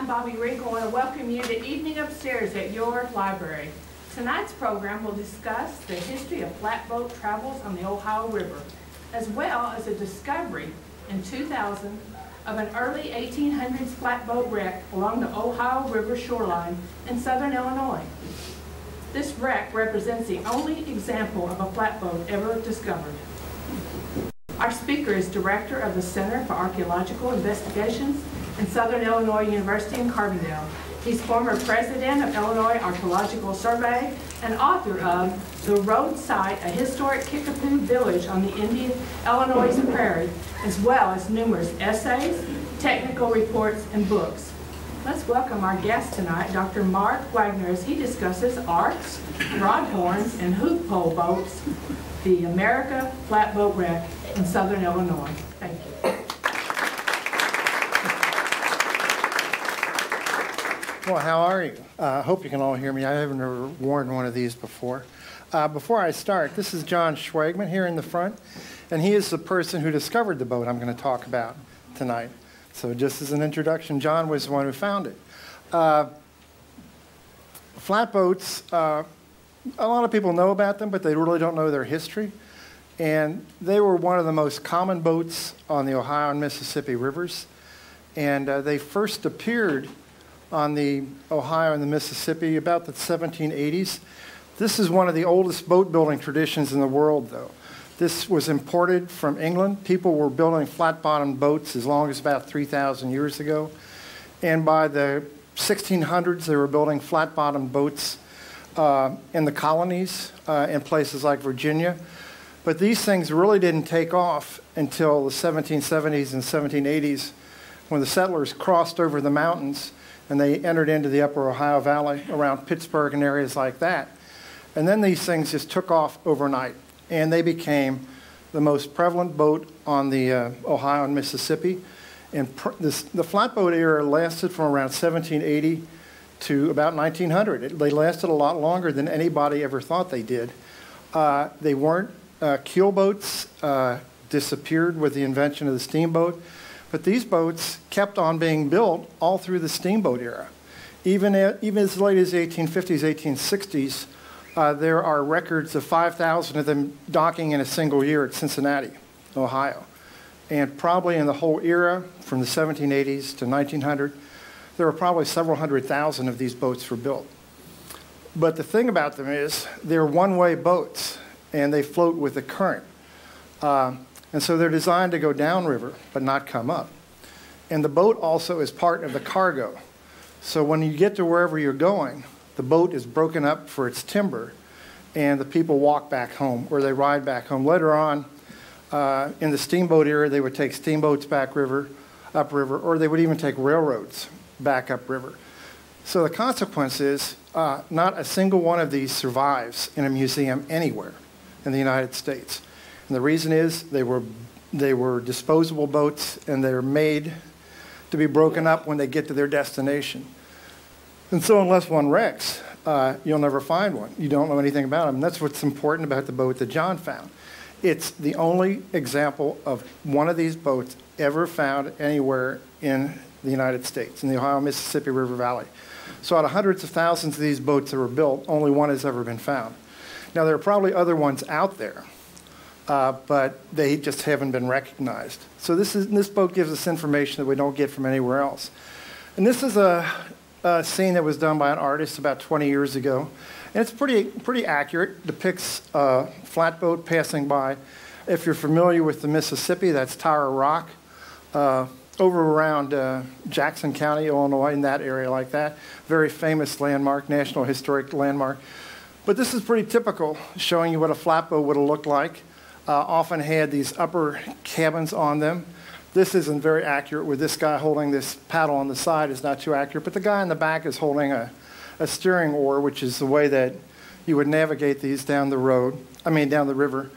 I'm Bobby Wrinkle. I welcome you to Evening Upstairs at your library. Tonight's program will discuss the history of flatboat travels on the Ohio River, as well as a discovery in 2000 of an early 1800s flatboat wreck along the Ohio River shoreline in southern Illinois. This wreck represents the only example of a flatboat ever discovered. Our speaker is director of the Center for Archaeological Investigations in Southern Illinois University in Carbondale. He's former president of Illinois Archaeological Survey and author of The Rhoads Site, a historic Kickapoo village on the Indian Illinois prairie, as well as numerous essays, technical reports, and books. Let's welcome our guest tonight, Dr. Mark Wagner, as he discusses arks, rod horns, and hoop pole boats, the America Flatboat Wreck in Southern Illinois. Thank you. Well, how are you? I uh, hope you can all hear me. I haven't ever worn one of these before. Uh, before I start, this is John Schwegman here in the front, and he is the person who discovered the boat I'm going to talk about tonight. So, just as an introduction, John was the one who found it. Uh, flatboats, uh, a lot of people know about them, but they really don't know their history. And they were one of the most common boats on the Ohio and Mississippi rivers. And uh, they first appeared on the Ohio and the Mississippi about the 1780s. This is one of the oldest boat building traditions in the world, though. This was imported from England. People were building flat bottomed boats as long as about 3,000 years ago. And by the 1600s, they were building flat bottomed boats uh, in the colonies uh, in places like Virginia. But these things really didn't take off until the 1770s and 1780s when the settlers crossed over the mountains and they entered into the upper Ohio Valley around Pittsburgh and areas like that. And then these things just took off overnight and they became the most prevalent boat on the uh, Ohio and Mississippi. And this, the flatboat era lasted from around 1780 to about 1900. It, they lasted a lot longer than anybody ever thought they did. Uh, they weren't uh, keel boats uh, disappeared with the invention of the steamboat, but these boats kept on being built all through the steamboat era. Even, at, even as late as the 1850s, 1860s, uh, there are records of 5,000 of them docking in a single year at Cincinnati, Ohio. And probably in the whole era, from the 1780s to 1900, there were probably several hundred thousand of these boats were built. But the thing about them is they're one way boats and they float with the current. Uh, and so they're designed to go downriver but not come up. And the boat also is part of the cargo. So when you get to wherever you're going, the boat is broken up for its timber, and the people walk back home or they ride back home. Later on, uh, in the steamboat era, they would take steamboats back river, upriver, or they would even take railroads back upriver. So the consequence is uh, not a single one of these survives in a museum anywhere in the United States. And the reason is they were, they were disposable boats and they're made to be broken up when they get to their destination. And so, unless one wrecks, uh, you'll never find one. You don't know anything about them. And that's what's important about the boat that John found. It's the only example of one of these boats ever found anywhere in the United States, in the Ohio Mississippi River Valley. So, out of hundreds of thousands of these boats that were built, only one has ever been found. Now, there are probably other ones out there, uh, but they just haven't been recognized. So this, is, this boat gives us information that we don't get from anywhere else. And this is a, a scene that was done by an artist about 20 years ago. And it's pretty, pretty accurate, depicts a flatboat passing by. If you're familiar with the Mississippi, that's Tower Rock. Uh, over around uh, Jackson County, Illinois, in that area like that. Very famous landmark, National Historic Landmark. But this is pretty typical, showing you what a flatboat would have looked like. Uh, often had these upper cabins on them. This isn't very accurate with this guy holding this paddle on the side is not too accurate, but the guy in the back is holding a, a steering oar, which is the way that you would navigate these down the road, I mean down the river.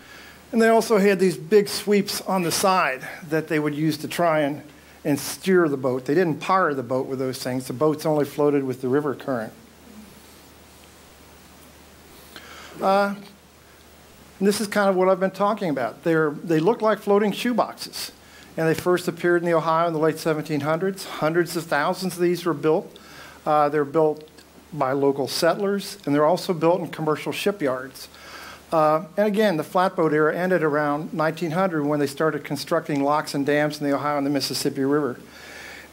And they also had these big sweeps on the side that they would use to try and, and steer the boat. They didn't power the boat with those things. The boats only floated with the river current. Uh, this is kind of what I've been talking about. They're, they look like floating shoeboxes. and they first appeared in the Ohio in the late 1700s. Hundreds of thousands of these were built. Uh, they're built by local settlers, and they're also built in commercial shipyards. Uh, and again, the flatboat era ended around 1900 when they started constructing locks and dams in the Ohio and the Mississippi River.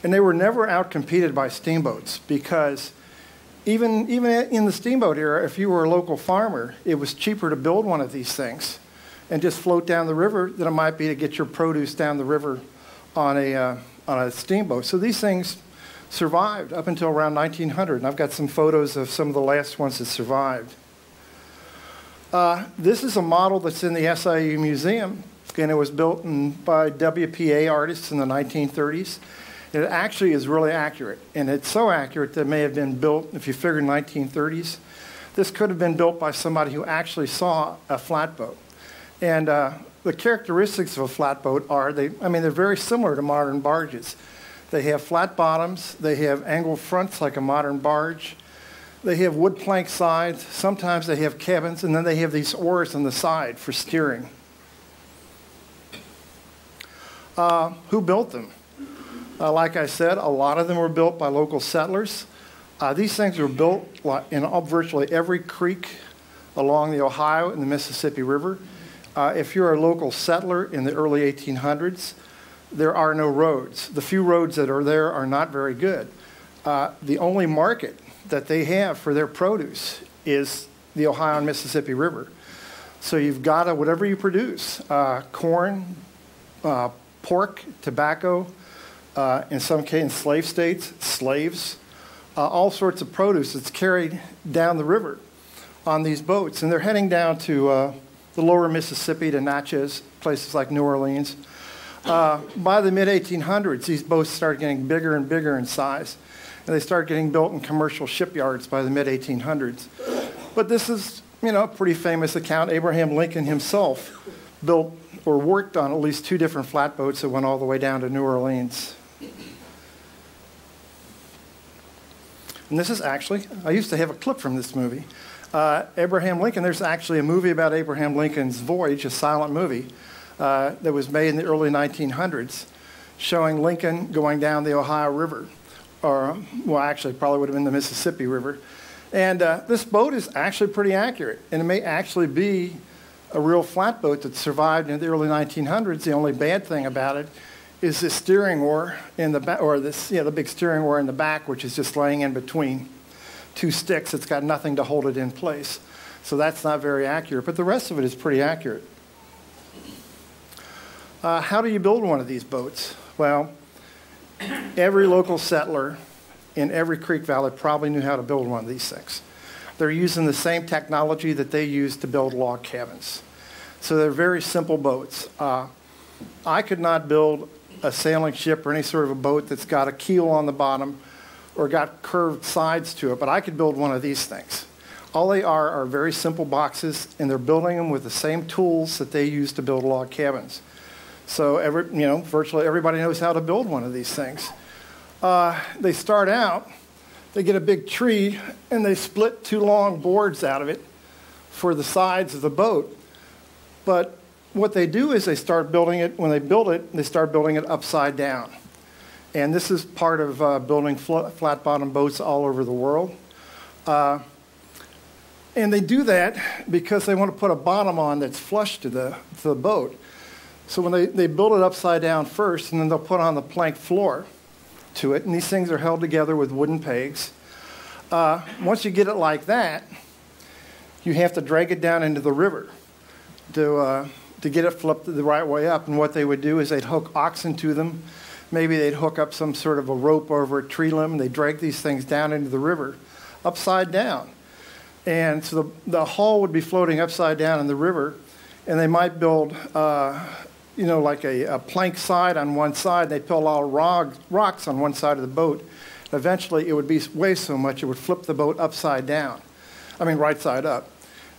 And they were never outcompeted by steamboats because even, even in the steamboat era, if you were a local farmer, it was cheaper to build one of these things and just float down the river than it might be to get your produce down the river on a, uh, on a steamboat. So these things survived up until around 1900, and I've got some photos of some of the last ones that survived. Uh, this is a model that's in the SIU Museum, and it was built in, by WPA artists in the 1930s. It actually is really accurate, and it's so accurate that it may have been built, if you figure 1930s, this could have been built by somebody who actually saw a flatboat. And uh, the characteristics of a flatboat are, they, I mean, they're very similar to modern barges. They have flat bottoms, they have angled fronts like a modern barge, they have wood plank sides, sometimes they have cabins, and then they have these oars on the side for steering. Uh, who built them? Uh, like I said, a lot of them were built by local settlers. Uh, these things were built in virtually every creek along the Ohio and the Mississippi River. Uh, if you're a local settler in the early 1800s, there are no roads. The few roads that are there are not very good. Uh, the only market that they have for their produce is the Ohio and Mississippi River. So you've got to, whatever you produce, uh, corn, uh, pork, tobacco, uh, in some cases, slave states, slaves, uh, all sorts of produce that's carried down the river on these boats. And they're heading down to uh, the lower Mississippi to Natchez, places like New Orleans. Uh, by the mid 1800s, these boats started getting bigger and bigger in size. And they started getting built in commercial shipyards by the mid 1800s. But this is, you know, a pretty famous account. Abraham Lincoln himself built or worked on at least two different flatboats that went all the way down to New Orleans. And this is actually, I used to have a clip from this movie. Uh, Abraham Lincoln, there's actually a movie about Abraham Lincoln's voyage, a silent movie, uh, that was made in the early 1900s, showing Lincoln going down the Ohio River, or, well, actually, probably would have been the Mississippi River. And uh, this boat is actually pretty accurate, and it may actually be a real flatboat that survived in the early 1900s. The only bad thing about it is this steering oar in the back, or this, yeah, the big steering oar in the back, which is just laying in between two sticks. It's got nothing to hold it in place. So that's not very accurate, but the rest of it is pretty accurate. Uh, how do you build one of these boats? Well, every local settler in every creek valley probably knew how to build one of these things. They're using the same technology that they use to build log cabins. So they're very simple boats. Uh, I could not build a sailing ship or any sort of a boat that's got a keel on the bottom or got curved sides to it, but I could build one of these things. All they are are very simple boxes, and they're building them with the same tools that they use to build log cabins. So every, you know, virtually everybody knows how to build one of these things. Uh, they start out, they get a big tree, and they split two long boards out of it for the sides of the boat. But what they do is they start building it, when they build it, they start building it upside down. And this is part of uh, building fl flat bottom boats all over the world. Uh, and they do that because they want to put a bottom on that's flush to the, to the boat. So when they, they build it upside down first, and then they'll put on the plank floor to it, and these things are held together with wooden pegs. Uh, once you get it like that, you have to drag it down into the river to, uh, to get it flipped the right way up. And what they would do is they'd hook oxen to them. Maybe they'd hook up some sort of a rope over a tree limb. They'd drag these things down into the river upside down. And so the, the hull would be floating upside down in the river. And they might build, uh, you know, like a, a, plank side on one side. They'd put a lot rock, rocks on one side of the boat. Eventually, it would be weigh so much it would flip the boat upside down. I mean, right side up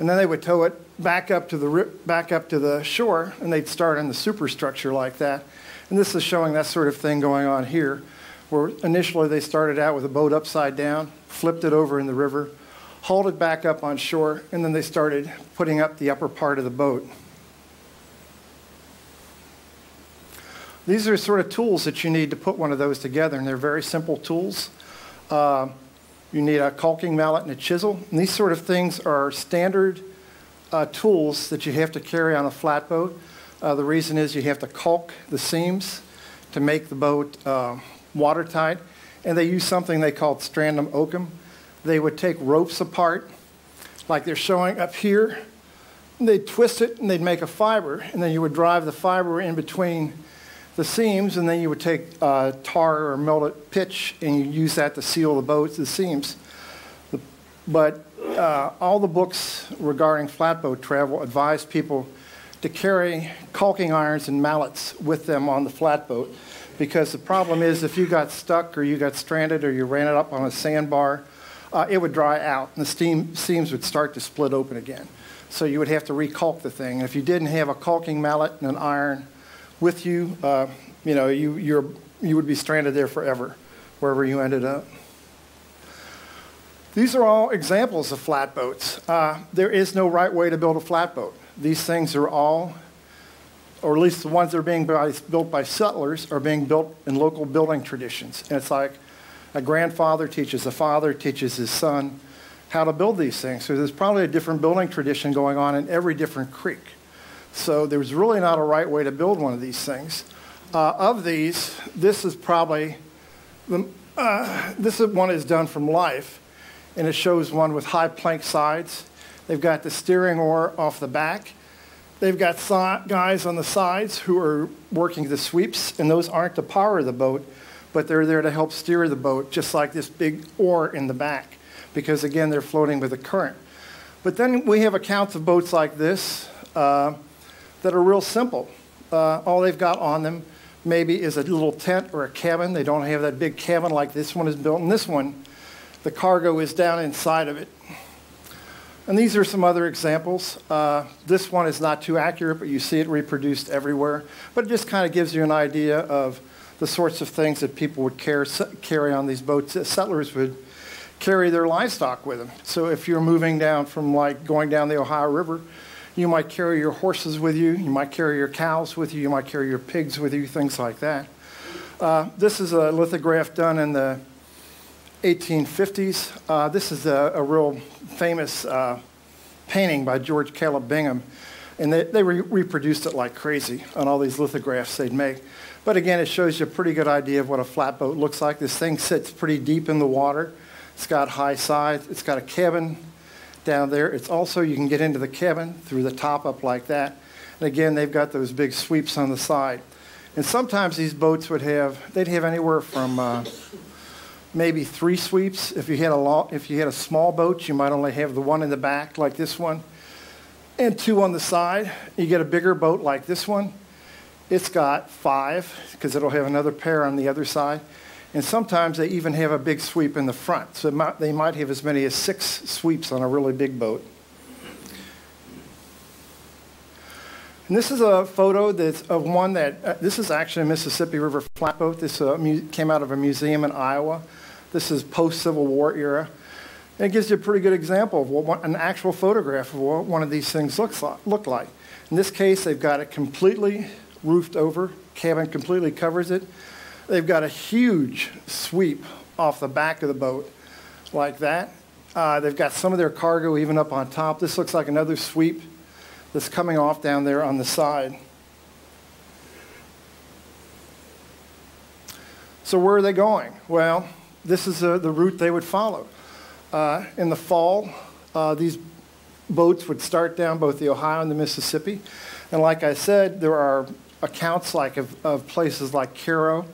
and then they would tow it back up to the back up to the shore, and they'd start on the superstructure like that. And this is showing that sort of thing going on here, where initially they started out with a boat upside down, flipped it over in the river, hauled it back up on shore, and then they started putting up the upper part of the boat. These are sort of tools that you need to put one of those together, and they're very simple tools. Uh, you need a caulking mallet and a chisel. And these sort of things are standard uh, tools that you have to carry on a flatboat. Uh, the reason is you have to caulk the seams to make the boat uh, watertight. And they use something they called strandum oakum. They would take ropes apart, like they're showing up here. They'd twist it and they'd make a fiber, and then you would drive the fiber in between the seams, and then you would take uh, tar or melted pitch and you use that to seal the boats, the seams. But uh, all the books regarding flatboat travel advise people to carry caulking irons and mallets with them on the flatboat because the problem is if you got stuck or you got stranded or you ran it up on a sandbar, uh, it would dry out and the steam, seams would start to split open again. So you would have to recaulk the thing. And if you didn't have a caulking mallet and an iron with you, uh, you know, you, you're, you would be stranded there forever, wherever you ended up. These are all examples of flatboats. Uh, there is no right way to build a flatboat. These things are all, or at least the ones that are being by, built by settlers, are being built in local building traditions. And it's like a grandfather teaches a father, teaches his son how to build these things. So there's probably a different building tradition going on in every different creek. So there's really not a right way to build one of these things. Uh, of these, this is probably, the, uh, this one is done from life and it shows one with high plank sides. They've got the steering oar off the back. They've got guys on the sides who are working the sweeps, and those aren't to power the boat, but they're there to help steer the boat, just like this big oar in the back, because again, they're floating with the current. But then we have accounts of boats like this uh, that are real simple. Uh, all they've got on them maybe is a little tent or a cabin. They don't have that big cabin like this one is built, and this one the cargo is down inside of it. And these are some other examples. Uh, this one is not too accurate, but you see it reproduced everywhere. But it just kind of gives you an idea of the sorts of things that people would care, carry on these boats. Settlers would carry their livestock with them. So if you're moving down from like going down the Ohio River, you might carry your horses with you, you might carry your cows with you, you might carry your pigs with you, things like that. Uh, this is a lithograph done in the 1850s. Uh, this is a, a real famous uh, painting by George Caleb Bingham, and they, they re- reproduced it like crazy on all these lithographs they'd make. But again, it shows you a pretty good idea of what a flatboat looks like. This thing sits pretty deep in the water. It's got high sides. It's got a cabin down there. It's also, you can get into the cabin through the top up like that. And again, they've got those big sweeps on the side. And sometimes these boats would have, they'd have anywhere from uh, maybe three sweeps. If you had a if you had a small boat, you might only have the one in the back like this one, and two on the side. You get a bigger boat like this one, it's got five because it'll have another pair on the other side. And sometimes they even have a big sweep in the front. So might, they might have as many as six sweeps on a really big boat. And this is a photo that's of one that, uh, this is actually a Mississippi River flatboat. This uh, came out of a museum in Iowa. This is post Civil War era. And it gives you a pretty good example of what an actual photograph of what one of these things looks like, look like. In this case, they've got it completely roofed over, cabin completely covers it. They've got a huge sweep off the back of the boat like that. Uh, they've got some of their cargo even up on top. This looks like another sweep that's coming off down there on the side. So, where are they going? Well, this is uh, the route they would follow. Uh, in the fall, uh, these boats would start down both the Ohio and the Mississippi. And like I said, there are accounts like of, of places like Cairo,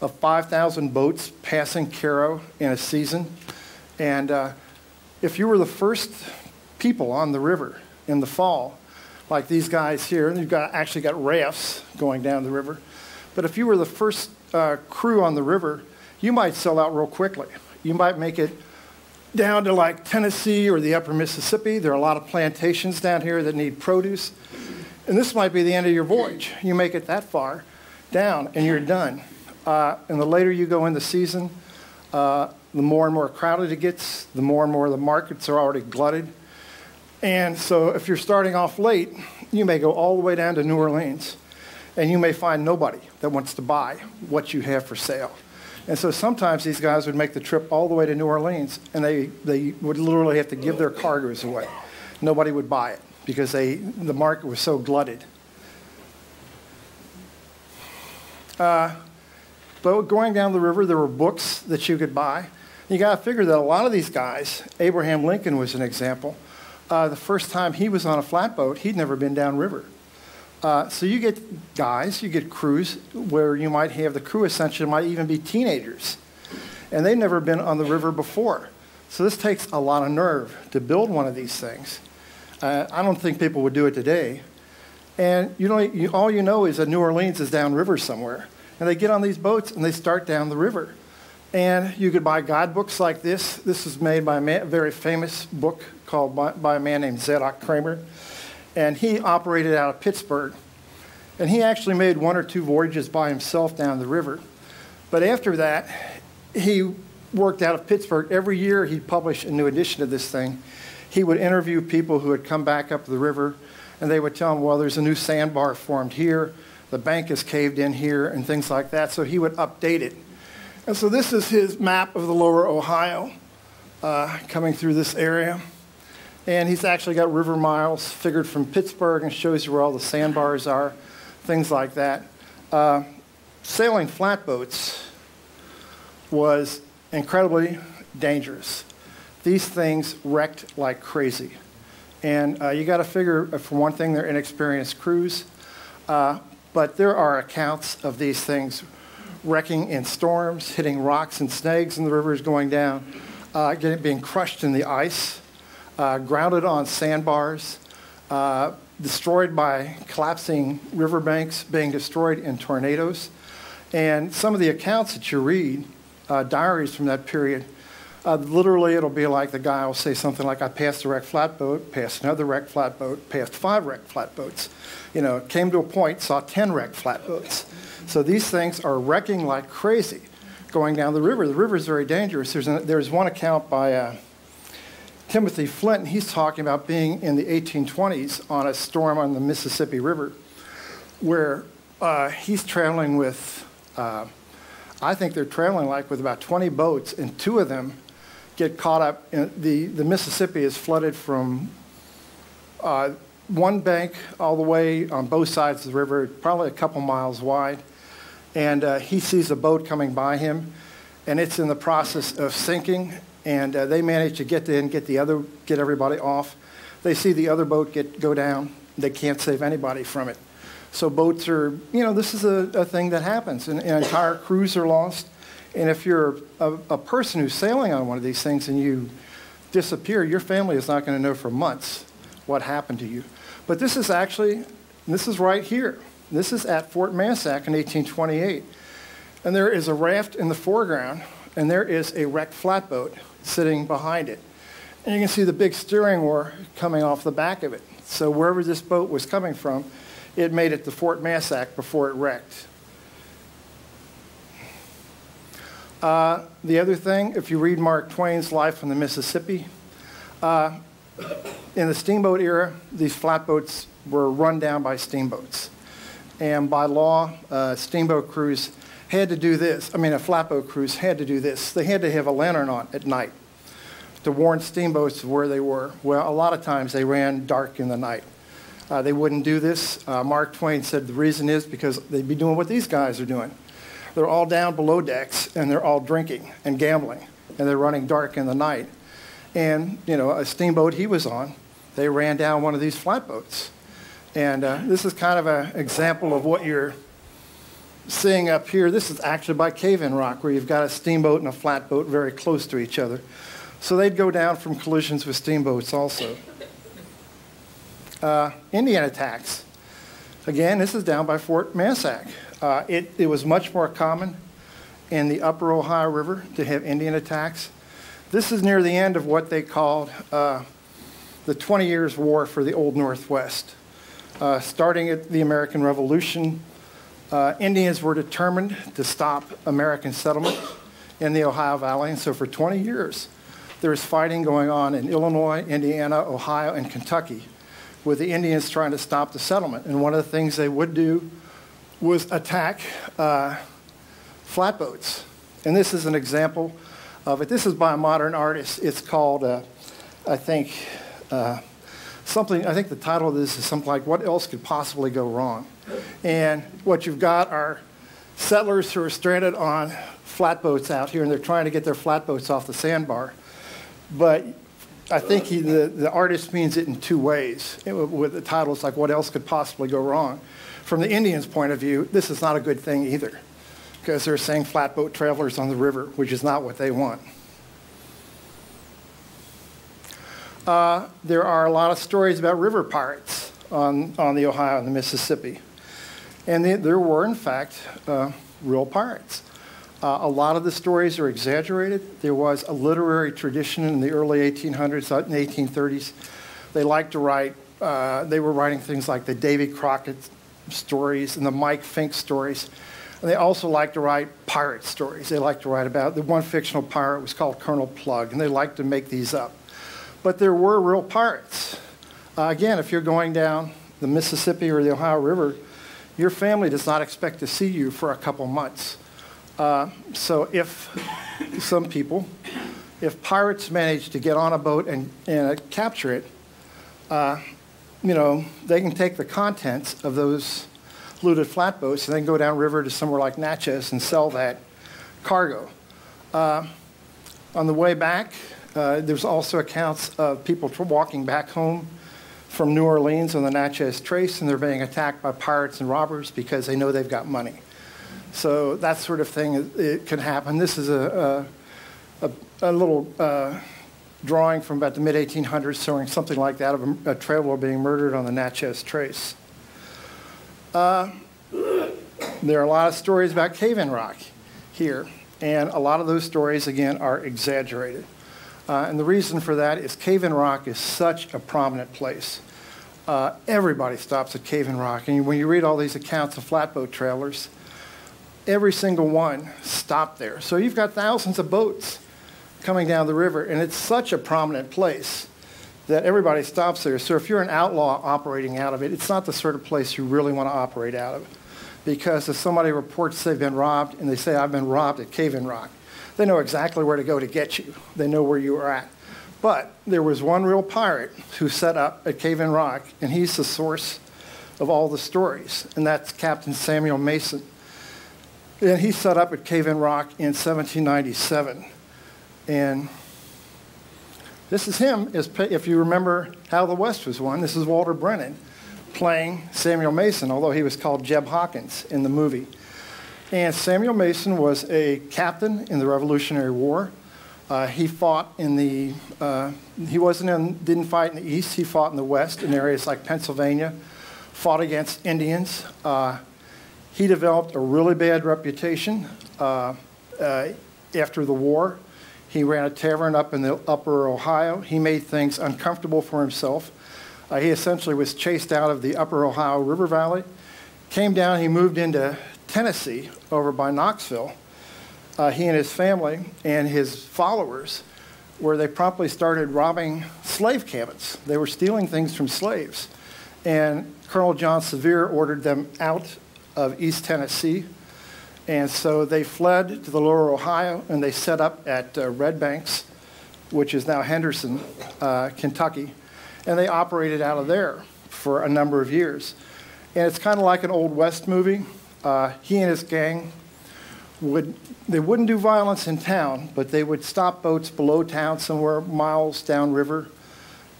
of 5,000 boats passing Cairo in a season. And uh, if you were the first people on the river in the fall, like these guys here, you've got, actually got rafts going down the river. But if you were the first uh, crew on the river, you might sell out real quickly. You might make it down to like Tennessee or the upper Mississippi. There are a lot of plantations down here that need produce. And this might be the end of your voyage. You make it that far down and you're done. Uh, and the later you go in the season, uh, the more and more crowded it gets, the more and more the markets are already glutted. And so if you're starting off late, you may go all the way down to New Orleans. and you may find nobody that wants to buy what you have for sale. And so sometimes these guys would make the trip all the way to New Orleans, and they, they would literally have to give their cargoes away. Nobody would buy it because they, the market was so glutted. Uh, but going down the river, there were books that you could buy. You got to figure that a lot of these guys, Abraham Lincoln was an example, uh, the first time he was on a flatboat, he'd never been downriver. Uh, so you get guys, you get crews where you might have the crew essentially might even be teenagers, and they've never been on the river before. So this takes a lot of nerve to build one of these things. Uh, I don't think people would do it today. And you know, you, all you know is that New Orleans is downriver somewhere, and they get on these boats and they start down the river. And you could buy guidebooks like this. This is made by a man, very famous book called by, by a man named Zadok Cramer and he operated out of Pittsburgh. And he actually made one or two voyages by himself down the river. But after that, he worked out of Pittsburgh. Every year he'd publish a new edition of this thing. He would interview people who had come back up the river, and they would tell him, well, there's a new sandbar formed here, the bank is caved in here, and things like that. So he would update it. And so this is his map of the lower Ohio uh, coming through this area. And he's actually got river miles figured from Pittsburgh and shows you where all the sandbars are, things like that. Uh, sailing flatboats was incredibly dangerous. These things wrecked like crazy. And uh, you got to figure, uh, for one thing, they're inexperienced crews. Uh, but there are accounts of these things wrecking in storms, hitting rocks and snags in the rivers going down, uh, getting, being crushed in the ice uh, grounded on sandbars, uh, destroyed by collapsing riverbanks, being destroyed in tornadoes. And some of the accounts that you read, uh, diaries from that period, uh, literally it'll be like the guy will say something like, I passed a wrecked flatboat, passed another wrecked flatboat, passed five wrecked flatboats. You know, came to a point, saw 10 wrecked flatboats. So these things are wrecking like crazy going down the river. The river is very dangerous. There's, an, there's one account by uh, Timothy Flint, he's talking about being in the 1820s on a storm on the Mississippi River where uh, he's traveling with, uh, I think they're traveling like with about 20 boats, and two of them get caught up. In, the, the Mississippi is flooded from uh, one bank all the way on both sides of the river, probably a couple miles wide. And uh, he sees a boat coming by him, and it's in the process of sinking and uh, they manage to get in, get the other, get everybody off. They see the other boat get go down. They can't save anybody from it. So boats are, you know, this is a, a thing that happens, and, entire crews are lost. And if you're a, a person who's sailing on one of these things and you disappear, your family is not going to know for months what happened to you. But this is actually, this is right here. This is at Fort Massac in 1828. And there is a raft in the foreground, and there is a wrecked flatboat sitting behind it. And you can see the big steering oar coming off the back of it. So wherever this boat was coming from, it made it to Fort Massac before it wrecked. Uh, the other thing, if you read Mark Twain's Life on the Mississippi, uh, in the steamboat era, these flatboats were run down by steamboats. And by law, uh, steamboat crews had to do this. I mean, a flatboat cruise had to do this. They had to have a lantern on at night to warn steamboats of where they were. Well, a lot of times they ran dark in the night. Uh, they wouldn't do this. Uh, Mark Twain said the reason is because they'd be doing what these guys are doing. They're all down below decks and they're all drinking and gambling and they're running dark in the night. And, you know, a steamboat he was on, they ran down one of these flatboats. And uh, this is kind of an example of what you're seeing up here, this is actually by cave-in rock, where you've got a steamboat and a flatboat very close to each other. So they'd go down from collisions with steamboats also. Uh, Indian attacks. Again, this is down by Fort Massac. Uh, it, it was much more common in the upper Ohio River to have Indian attacks. This is near the end of what they called uh, the 20 Years' War for the Old Northwest. Uh, starting at the American Revolution, uh, Indians were determined to stop American settlement in the Ohio Valley, and so for 20 years, there was fighting going on in Illinois, Indiana, Ohio, and Kentucky with the Indians trying to stop the settlement. And one of the things they would do was attack uh, flatboats. And this is an example of it. This is by a modern artist. It's called, uh, I think, uh, something, I think the title of this is something like, What Else Could Possibly Go Wrong? And what you've got are settlers who are stranded on flatboats out here, and they're trying to get their flatboats off the sandbar. But I think he, the, the artist means it in two ways. It, with the title, it's like, What Else Could Possibly Go Wrong? From the Indians' point of view, this is not a good thing either, because they're saying flatboat travelers on the river, which is not what they want. Uh, there are a lot of stories about river pirates on, on the Ohio and the Mississippi. And the, there were, in fact, uh, real pirates. Uh, a lot of the stories are exaggerated. There was a literary tradition in the early 1800s, uh, in the 1830s. They liked to write, uh, they were writing things like the Davy Crockett stories and the Mike Fink stories. And they also liked to write pirate stories. They liked to write about, the one fictional pirate was called Colonel Plug, and they liked to make these up. But there were real pirates. Uh, again, if you're going down the Mississippi or the Ohio River, your family does not expect to see you for a couple months. Uh, so if some people, if pirates manage to get on a boat and, and uh, capture it, uh, you know, they can take the contents of those looted flatboats and then go downriver to somewhere like Natchez and sell that cargo. Uh, on the way back, uh, there's also accounts of people walking back home from New Orleans on the Natchez Trace, and they're being attacked by pirates and robbers because they know they've got money. So that sort of thing it can happen. This is a, a, a, a little uh, drawing from about the mid 1800s showing something like that of a, traveler being murdered on the Natchez Trace. Uh, there are a lot of stories about cave-in rock here, and a lot of those stories, again, are exaggerated. Uh, and the reason for that is Cave-in Rock is such a prominent place. Uh, everybody stops at Cave-in Rock. And when you read all these accounts of flatboat trailers, every single one stopped there. So you've got thousands of boats coming down the river, and it's such a prominent place that everybody stops there. So if you're an outlaw operating out of it, it's not the sort of place you really want to operate out of. Because if somebody reports they've been robbed and they say, I've been robbed at Cave-in Rock, they know exactly where to go to get you. They know where you are at. But there was one real pirate who set up at Cave-in Rock, and he's the source of all the stories, and that's Captain Samuel Mason. And he set up at Cave-in Rock in 1797. And this is him, if you remember How the West Was Won. This is Walter Brennan playing Samuel Mason, although he was called Jeb Hawkins in the movie. And Samuel Mason was a captain in the Revolutionary War. Uh, he fought in the, uh, he wasn't in, didn't fight in the East, he fought in the West in areas like Pennsylvania, fought against Indians. Uh, he developed a really bad reputation uh, uh, after the war. He ran a tavern up in the upper Ohio. He made things uncomfortable for himself. Uh, he essentially was chased out of the upper Ohio River Valley, came down, he moved into Tennessee, over by Knoxville, uh, he and his family and his followers, where they promptly started robbing slave cabins. They were stealing things from slaves. And Colonel John Sevier ordered them out of East Tennessee. And so they fled to the lower Ohio and they set up at uh, Red Banks, which is now Henderson, uh, Kentucky. And they operated out of there for a number of years. And it's kind of like an Old West movie uh, he and his gang would they wouldn't do violence in town, but they would stop boats below town somewhere miles downriver,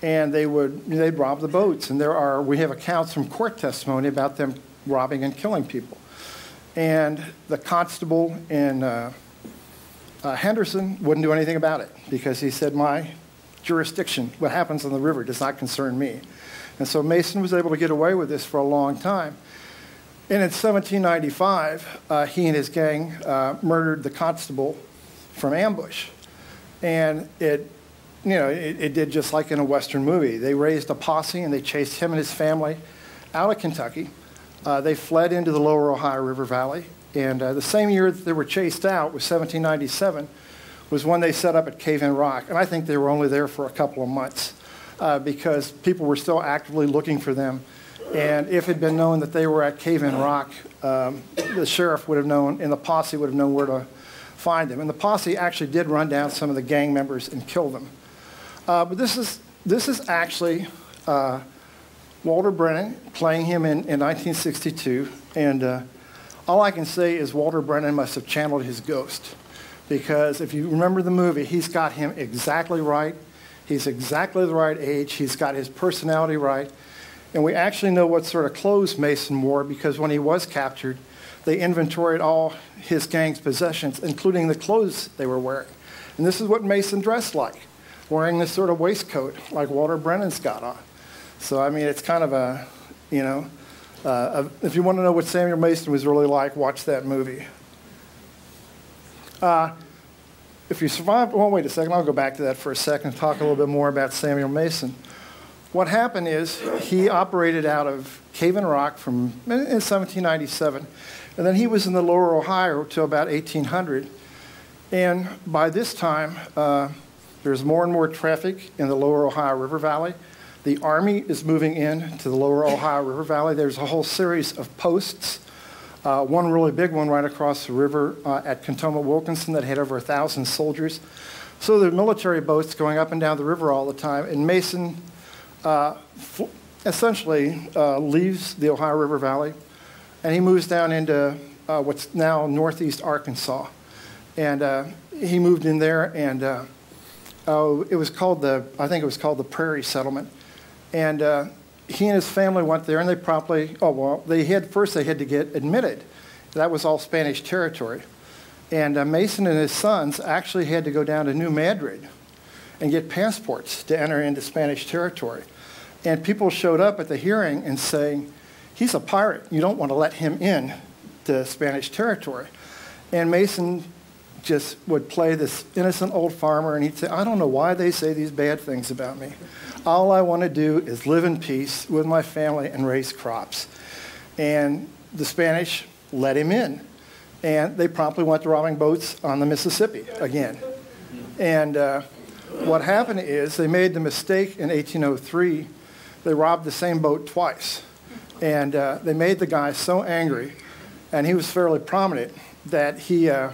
and they would they'd rob the boats. And there are we have accounts from court testimony about them robbing and killing people. And the constable in uh, uh, Henderson wouldn't do anything about it because he said, "My jurisdiction, what happens on the river, does not concern me." And so Mason was able to get away with this for a long time. And in 1795, uh, he and his gang uh, murdered the constable from ambush. And it, you know, it, it, did just like in a Western movie. They raised a posse and they chased him and his family out of Kentucky. Uh, they fled into the lower Ohio River Valley. And uh, the same year that they were chased out was 1797, was when they set up at Cave-in Rock. And I think they were only there for a couple of months uh, because people were still actively looking for them And if it had been known that they were at Cave in Rock, um, the sheriff would have known, and the posse would have known where to find them. And the posse actually did run down some of the gang members and kill them. Uh, but this is, this is actually uh, Walter Brennan playing him in, in 1962. And uh, all I can say is Walter Brennan must have channeled his ghost. Because if you remember the movie, he's got him exactly right. He's exactly the right age. He's got his personality right. And we actually know what sort of clothes Mason wore because when he was captured, they inventoried all his gang's possessions, including the clothes they were wearing. And this is what Mason dressed like, wearing this sort of waistcoat like Walter Brennan's got on. So, I mean, it's kind of a, you know, uh, if you want to know what Samuel Mason was really like, watch that movie. Uh, if you survived, well, wait a second, I'll go back to that for a second, and talk a little bit more about Samuel Mason. What happened is he operated out of Cave Rock from in 1797, and then he was in the lower Ohio till about 1800. And by this time, uh, there's more and more traffic in the lower Ohio River Valley. The Army is moving in to the lower Ohio River Valley. There's a whole series of posts. Uh, one really big one right across the river uh, at Cantonment Wilkinson that had over a thousand soldiers. So there are military boats going up and down the river all the time. And Mason essentially uh, leaves the Ohio River Valley and he moves down into uh, what's now northeast Arkansas. And uh, he moved in there, and uh, oh, it was called the, I think it was called the Prairie Settlement. And uh, he and his family went there, and they promptly, oh, well, they had, first they had to get admitted. That was all Spanish territory. And Mason and his sons actually had to go down to New Madrid and get passports to enter into Spanish territory. And people showed up at the hearing and saying, he's a pirate. You don't want to let him in to Spanish territory. And Mason just would play this innocent old farmer and he'd say, I don't know why they say these bad things about me. All I want to do is live in peace with my family and raise crops. And the Spanish let him in. And they promptly went to robbing boats on the Mississippi again. And uh, what happened is they made the mistake in 1803, they robbed the same boat twice. And uh, they made the guy so angry, and he was fairly prominent, that he, uh,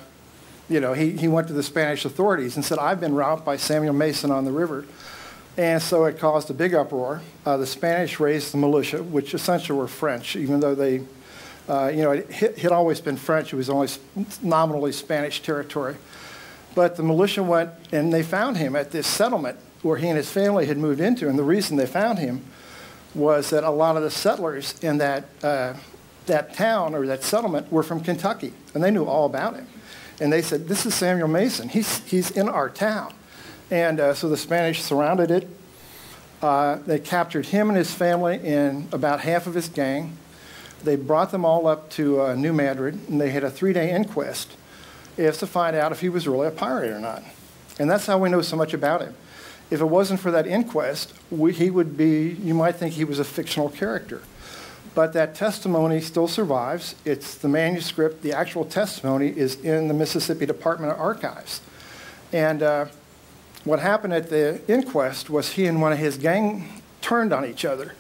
you know, he, he went to the Spanish authorities and said, I've been robbed by Samuel Mason on the river. And so it caused a big uproar. Uh, the Spanish raised the militia, which essentially were French, even though they, uh, you know, it had always been French. It was only nominally Spanish territory. But the militia went and they found him at this settlement where he and his family had moved into. And the reason they found him was that a lot of the settlers in that, uh, that town or that settlement were from Kentucky, and they knew all about him. And they said, This is Samuel Mason. He's, he's in our town. And uh, so the Spanish surrounded it. Uh, they captured him and his family and about half of his gang. They brought them all up to uh, New Madrid, and they had a three day inquest as to find out if he was really a pirate or not. And that's how we know so much about him if it wasn't for that inquest, we, he would be, you might think he was a fictional character. But that testimony still survives. It's the manuscript, the actual testimony is in the Mississippi Department of Archives. And uh, what happened at the inquest was he and one of his gang turned on each other,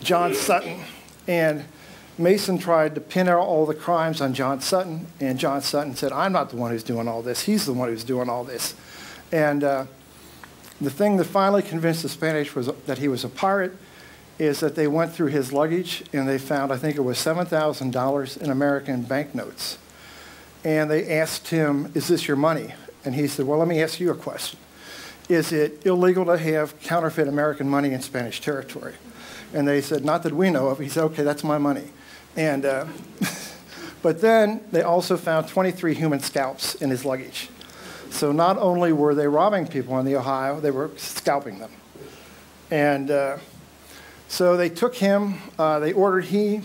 John Sutton. And Mason tried to pin out all the crimes on John Sutton, and John Sutton said, I'm not the one who's doing all this. He's the one who's doing all this. And uh, the thing that finally convinced the Spanish was that he was a pirate is that they went through his luggage and they found, I think it was $7,000 in American banknotes. And they asked him, Is this your money? And he said, Well, let me ask you a question. Is it illegal to have counterfeit American money in Spanish territory? And they said, Not that we know of. He said, Okay, that's my money. And, uh, but then they also found 23 human scalps in his luggage. So not only were they robbing people in the Ohio, they were scalping them. And uh, so they took him, uh, they ordered he,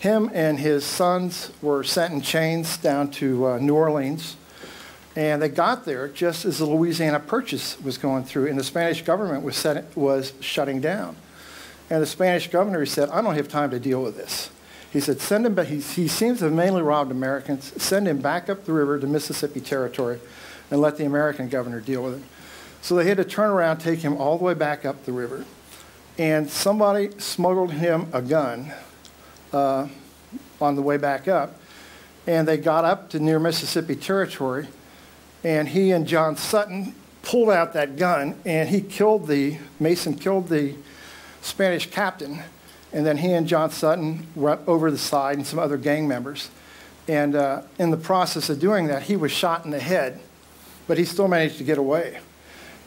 him and his sons were sent in chains down to uh, New Orleans. And they got there just as the Louisiana Purchase was going through, and the Spanish government was, set, was shutting down. And the Spanish governor said, I don't have time to deal with this. He said, send him back. He, he seems to have mainly robbed Americans. Send him back up the river to Mississippi Territory and let the American governor deal with it. So they had to turn around, take him all the way back up the river. and somebody smuggled him a gun uh, on the way back up. And they got up to near Mississippi Territory, and he and John Sutton pulled out that gun, and he killed the, Mason killed the Spanish captain, and then he and John Sutton went over the side and some other gang members. And uh, in the process of doing that, he was shot in the head, but he still managed to get away.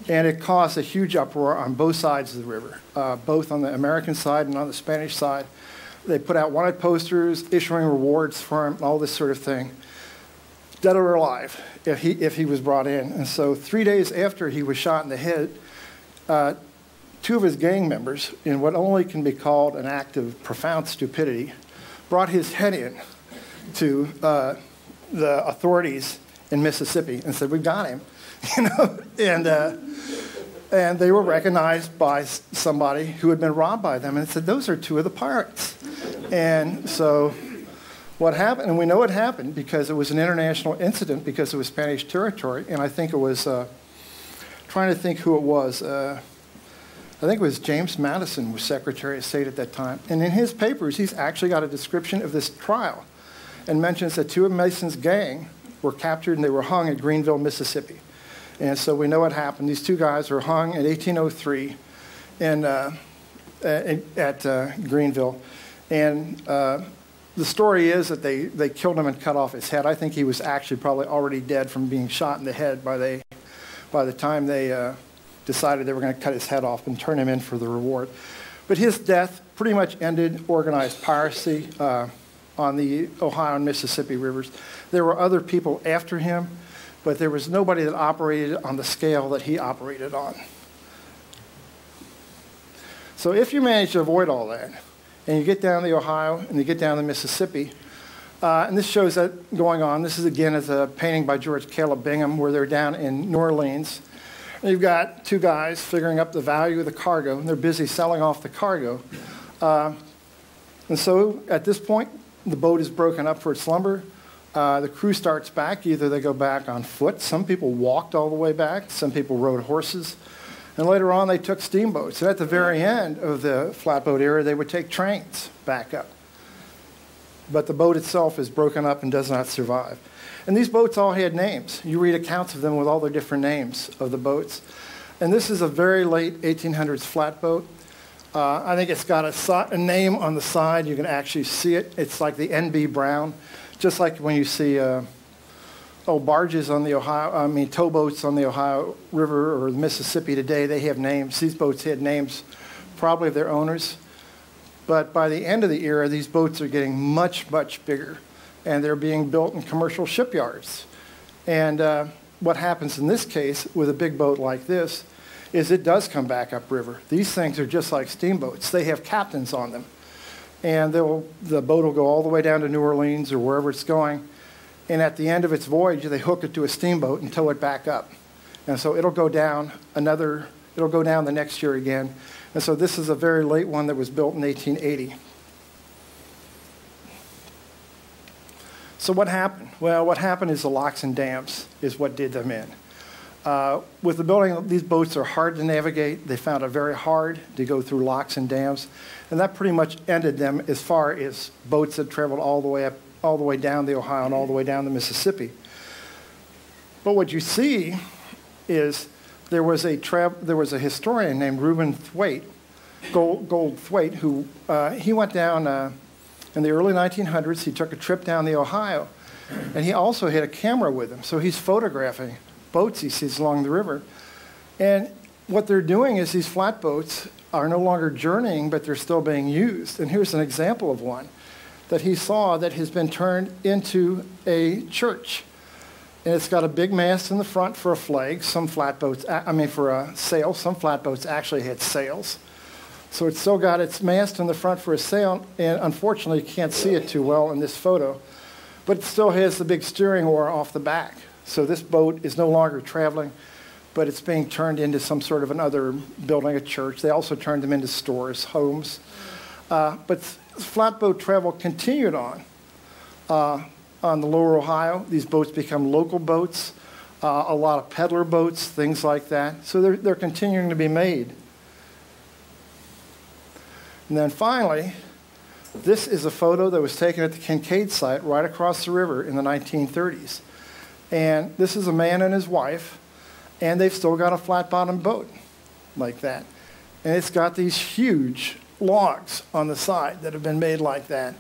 And it caused a huge uproar on both sides of the river, uh, both on the American side and on the Spanish side. They put out wanted posters, issuing rewards for him, all this sort of thing. Dead or alive, if he, if he was brought in. And so, three days after he was shot in the head, uh, two of his gang members, in what only can be called an act of profound stupidity, brought his head in to uh, the authorities in Mississippi and said, "We've got him," you know, and uh, and they were recognized by somebody who had been robbed by them, and said, "Those are two of the pirates." And so, what happened? And we know it happened because it was an international incident because it was Spanish territory, and I think it was. Uh, trying to think who it was. Uh, I think it was James Madison who was Secretary of State at that time. And in his papers, he's actually got a description of this trial and mentions that two of Mason's gang were captured and they were hung at Greenville, Mississippi. And so we know what happened. These two guys were hung in 1803 in, uh, at uh, Greenville. And uh, the story is that they, they killed him and cut off his head. I think he was actually probably already dead from being shot in the head by, they, by the time they uh, decided they were going to cut his head off and turn him in for the reward. But his death pretty much ended organized piracy uh, on the Ohio and Mississippi rivers. There were other people after him, but there was nobody that operated on the scale that he operated on. So if you manage to avoid all that, and you get down the Ohio and you get down the Mississippi, uh, and this shows that going on. This is again as a painting by George Caleb Bingham, where they're down in New Orleans. And you've got two guys figuring up the value of the cargo, and they're busy selling off the cargo. Uh, and so at this point, the boat is broken up for its lumber. Uh, the crew starts back. Either they go back on foot. Some people walked all the way back. Some people rode horses. And later on, they took steamboats. And at the very end of the flatboat era, they would take trains back up. But the boat itself is broken up and does not survive. And these boats all had names. You read accounts of them with all the different names of the boats. And this is a very late 1800s flatboat. Uh, I think it's got a, si- a, name on the side. You can actually see it. It's like the NB Brown, just like when you see uh, barges on the Ohio. I mean towboats on the Ohio River or the Mississippi today. They have names. These boats had names, probably of their owners. But by the end of the era, these boats are getting much, much bigger, and they're being built in commercial shipyards. And uh, what happens in this case with a big boat like this? is it does come back upriver. These things are just like steamboats. They have captains on them. And the boat will go all the way down to New Orleans or wherever it's going. And at the end of its voyage, they hook it to a steamboat and tow it back up. And so it'll go down another, it'll go down the next year again. And so this is a very late one that was built in 1880. So what happened? Well, what happened is the locks and dams is what did them in. Uh, with the building, these boats are hard to navigate. They found it very hard to go through locks and dams, and that pretty much ended them as far as boats that traveled all the way up, all the way down the Ohio and all the way down the Mississippi. But what you see is there was a there was a historian named Reuben Thwaites, Gold, Gold Thwaites, who uh, he went down uh, in the early 1900s. He took a trip down the Ohio, and he also had a camera with him, so he's photographing boats he sees along the river. And what they're doing is these flatboats are no longer journeying, but they're still being used. And here's an example of one that he saw that has been turned into a church. And it's got a big mast in the front for a flag. Some flatboats, I mean, for a sail. Some flatboats actually had sails. So it's still got its mast in the front for a sail, and unfortunately, you can't see it too well in this photo. But it still has the big steering oar off the back. So this boat is no longer traveling, but it's being turned into some sort of another building, a church. They also turned them into stores, homes. Uh, but flatboat travel continued on. Uh, on the lower Ohio, these boats become local boats, uh, a lot of peddler boats, things like that. So they're, they're continuing to be made. And then finally, this is a photo that was taken at the Kincaid site right across the river in the 1930s. And this is a man and his wife, and they've still got a flat bottomed boat like that. And it's got these huge logs on the side that have been made like that.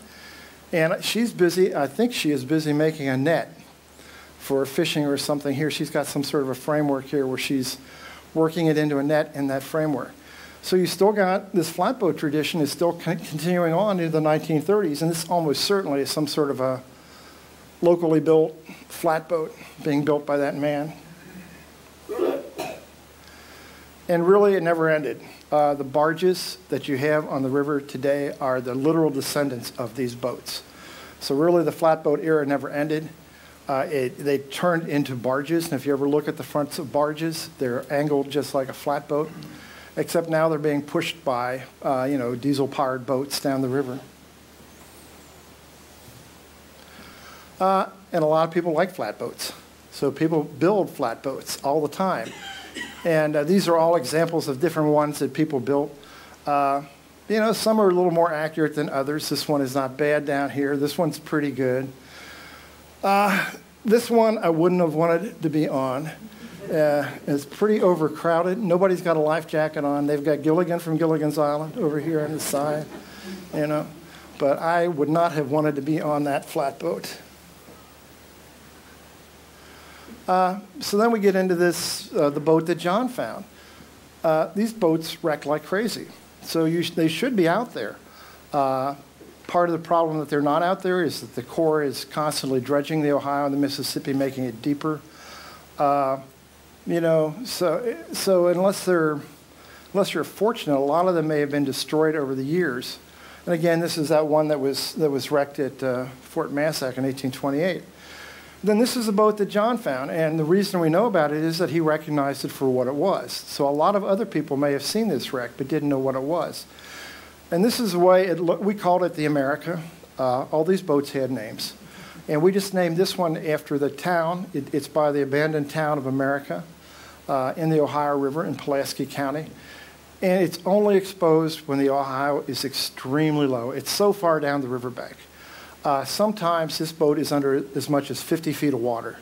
And she's busy, I think she is busy making a net for fishing or something here. She's got some sort of a framework here where she's working it into a net in that framework. So you still got this flatboat tradition is still continuing on into the 1930s, and this almost certainly is some sort of a locally built flatboat being built by that man. And really, it never ended. Uh, the barges that you have on the river today are the literal descendants of these boats. So, really, the flatboat era never ended. Uh, it, they turned into barges, and if you ever look at the fronts of barges, they're angled just like a flatboat, except now they're being pushed by, uh, you know, diesel-powered boats down the river. Uh, and a lot of people like flatboats, so people build flatboats all the time. And uh, these are all examples of different ones that people built. Uh, you know, some are a little more accurate than others. This one is not bad down here. This one's pretty good. Uh, this one I wouldn't have wanted to be on. Uh, it's pretty overcrowded. Nobody's got a life jacket on. They've got Gilligan from Gilligan's Island over here on the side, you know. But I would not have wanted to be on that flatboat. Uh, so then we get into this, uh, the boat that John found. Uh, these boats wreck like crazy. So sh- they should be out there. Uh, part of the problem that they're not out there is that the Corps is constantly dredging the Ohio and the Mississippi, making it deeper. Uh, you know, so, so unless they're, unless you're fortunate, a lot of them may have been destroyed over the years. And again, this is that one that was, that was wrecked at Fort Massac in 1828 then this is a boat that John found. And the reason we know about it is that he recognized it for what it was. So a lot of other people may have seen this wreck but didn't know what it was. And this is the way it we called it the America. Uh, all these boats had names. And we just named this one after the town. It, it's by the abandoned town of America uh, in the Ohio River in Pulaski County. And it's only exposed when the Ohio is extremely low. It's so far down the riverbank. Uh, sometimes this boat is under as much as 50 feet of water,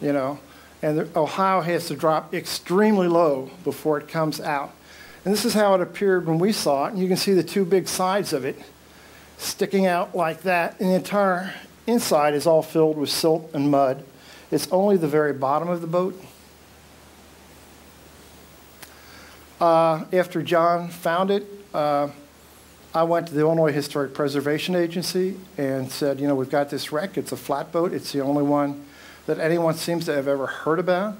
you know, and the, Ohio has to drop extremely low before it comes out. And this is how it appeared when we saw it. And you can see the two big sides of it sticking out like that. And the entire inside is all filled with silt and mud. It's only the very bottom of the boat. Uh, after John found it, uh, I went to the Illinois Historic Preservation Agency and said, you know, we've got this wreck. It's a flatboat. It's the only one that anyone seems to have ever heard about.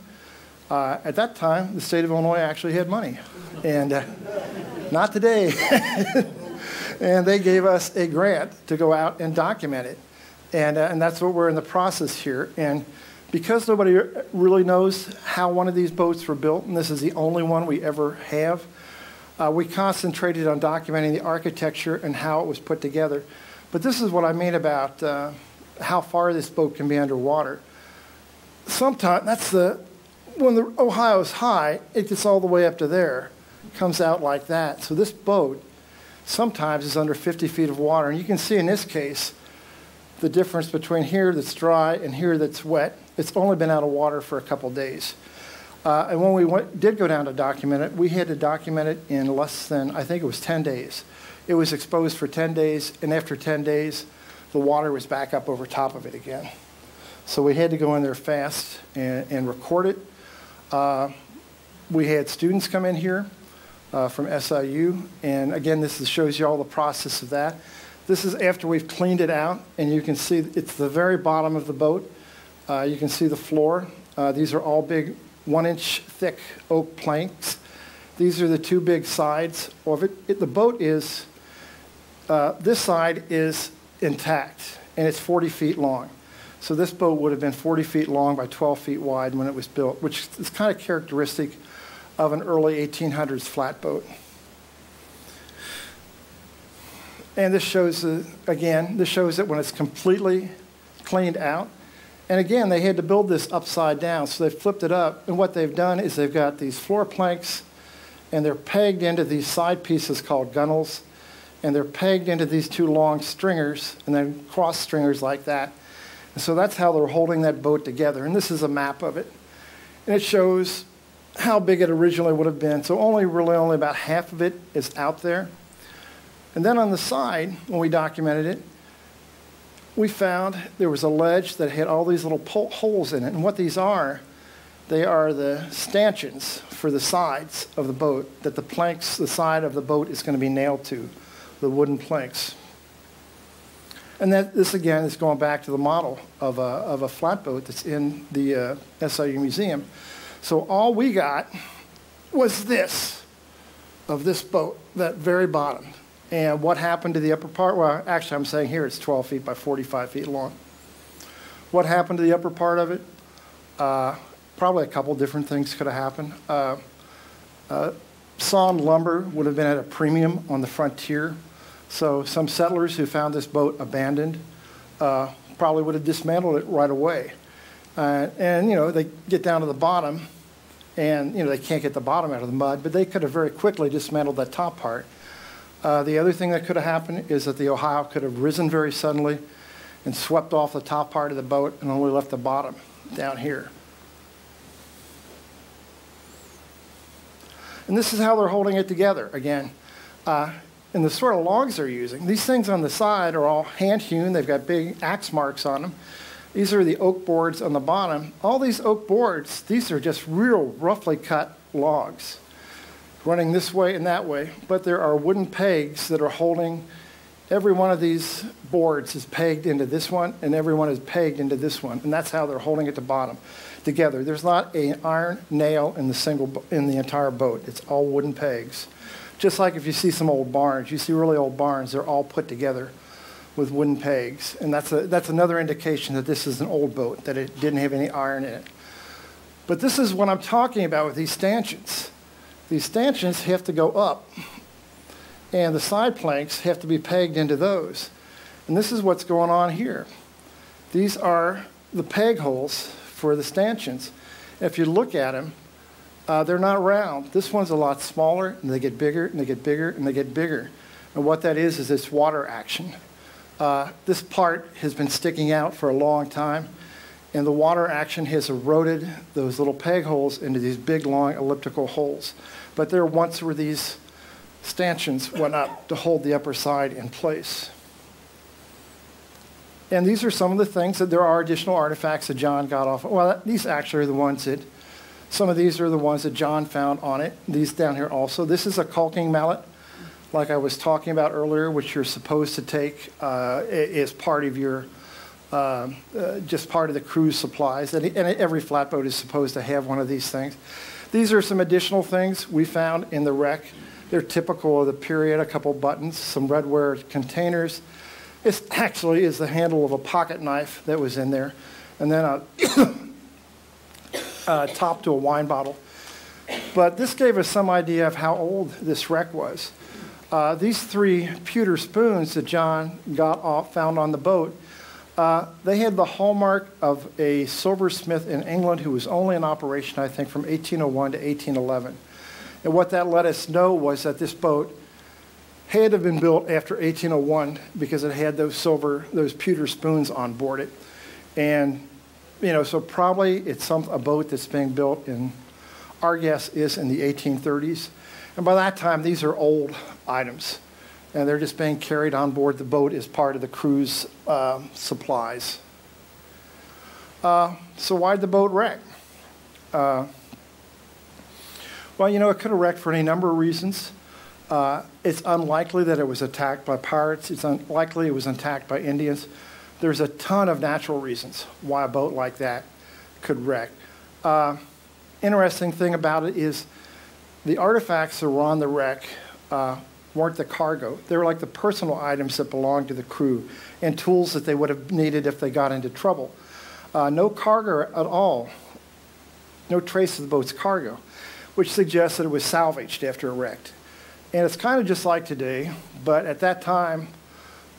Uh, at that time, the state of Illinois actually had money, and uh, not today. and they gave us a grant to go out and document it. And, uh, and that's what we're in the process here. And because nobody really knows how one of these boats were built, and this is the only one we ever have, uh, we concentrated on documenting the architecture and how it was put together. But this is what I mean about uh, how far this boat can be underwater. Sometimes that's the when the Ohio is high, it gets all the way up to there, comes out like that. So this boat sometimes is under 50 feet of water, and you can see in this case the difference between here that's dry and here that's wet. It's only been out of water for a couple days. Uh, and when we went, did go down to document it, we had to document it in less than, I think it was 10 days. It was exposed for 10 days, and after 10 days, the water was back up over top of it again. So we had to go in there fast and, and record it. Uh, we had students come in here uh, from SIU, and again, this is, shows you all the process of that. This is after we've cleaned it out, and you can see it's the very bottom of the boat. Uh, you can see the floor. Uh, these are all big one inch thick oak planks. These are the two big sides of it. it the boat is, uh, this side is intact and it's 40 feet long. So this boat would have been 40 feet long by 12 feet wide when it was built, which is kind of characteristic of an early 1800s flatboat. And this shows, uh, again, this shows that when it's completely cleaned out, and again, they had to build this upside down, so they flipped it up. And what they've done is they've got these floor planks, and they're pegged into these side pieces called gunnels. and they're pegged into these two long stringers and then cross stringers like that. And so that's how they're holding that boat together. And this is a map of it. And it shows how big it originally would have been. So only really only about half of it is out there. And then on the side, when we documented it, we found there was a ledge that had all these little holes in it. And what these are, they are the stanchions for the sides of the boat that the planks, the side of the boat is going to be nailed to, the wooden planks. And that, this again is going back to the model of a, of a flatboat that's in the uh, SIU Museum. So all we got was this of this boat, that very bottom. And what happened to the upper part? Well, actually, I'm saying here it's 12 feet by 45 feet long. What happened to the upper part of it? Uh, probably a couple different things could have happened. Uh, uh, sawn lumber would have been at a premium on the frontier. So some settlers who found this boat abandoned uh, probably would have dismantled it right away. Uh, and, you know, they get down to the bottom and, you know, they can't get the bottom out of the mud, but they could have very quickly dismantled that top part. Uh, the other thing that could have happened is that the Ohio could have risen very suddenly and swept off the top part of the boat and only left the bottom down here. And this is how they're holding it together again. Uh, and the sort of logs they're using, these things on the side are all hand hewn. They've got big axe marks on them. These are the oak boards on the bottom. All these oak boards, these are just real roughly cut logs running this way and that way. But there are wooden pegs that are holding every one of these boards is pegged into this one, and every one is pegged into this one. And that's how they're holding it to bottom together. There's not an iron nail in the single in the entire boat. It's all wooden pegs. Just like if you see some old barns, you see really old barns, they're all put together with wooden pegs. And that's, a, that's another indication that this is an old boat, that it didn't have any iron in it. But this is what I'm talking about with these stanchions. These stanchions have to go up, and the side planks have to be pegged into those. And this is what's going on here. These are the peg holes for the stanchions. If you look at them, uh, they're not round. This one's a lot smaller, and they get bigger, and they get bigger, and they get bigger. And what that is, is it's water action. Uh, this part has been sticking out for a long time, and the water action has eroded those little peg holes into these big, long elliptical holes. But there once were these stanchions went up to hold the upper side in place. And these are some of the things that there are additional artifacts that John got off. Well, these actually are the ones that some of these are the ones that John found on it. These down here also. This is a caulking mallet, like I was talking about earlier, which you're supposed to take uh, as part of your, uh, uh, just part of the crew's supplies. And, and every flatboat is supposed to have one of these things. These are some additional things we found in the wreck. They're typical of the period, a couple buttons, some redware containers. This actually is the handle of a pocket knife that was in there. And then a uh, top to a wine bottle. But this gave us some idea of how old this wreck was. Uh, these three pewter spoons that John got off, found on the boat, uh, they had the hallmark of a silversmith in England who was only in operation, I think, from 1801 to 1811. And what that let us know was that this boat had to have been built after 1801 because it had those silver, those pewter spoons on board it. And you know, so probably it's some, a boat that's being built in, our guess is in the 1830s. And by that time, these are old items. And they're just being carried on board the boat as part of the crew's uh, supplies. Uh, so why'd the boat wreck? Uh, well, you know, it could have wrecked for any number of reasons. Uh, it's unlikely that it was attacked by pirates. It's unlikely it was attacked by Indians. There's a ton of natural reasons why a boat like that could wreck. Uh, interesting thing about it is the artifacts that were on the wreck uh, weren't the cargo. They were like the personal items that belonged to the crew and tools that they would have needed if they got into trouble. Uh, no cargo at all, no trace of the boat's cargo, which suggests that it was salvaged after it wrecked. And it's kind of just like today, but at that time,